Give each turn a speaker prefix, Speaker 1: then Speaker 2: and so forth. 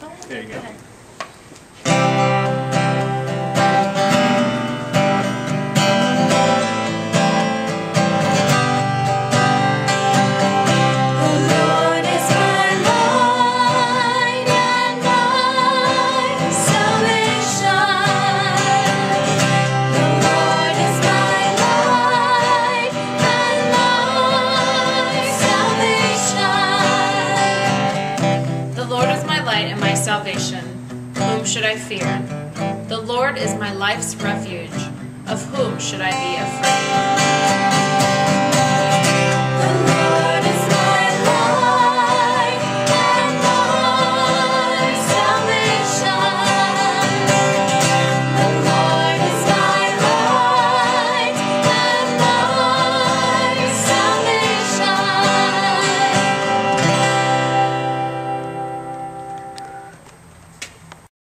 Speaker 1: Go ahead.
Speaker 2: There you go.
Speaker 1: ahead.
Speaker 3: Light and my salvation.
Speaker 1: Whom should I fear? The Lord is my life's refuge. Of whom should I be?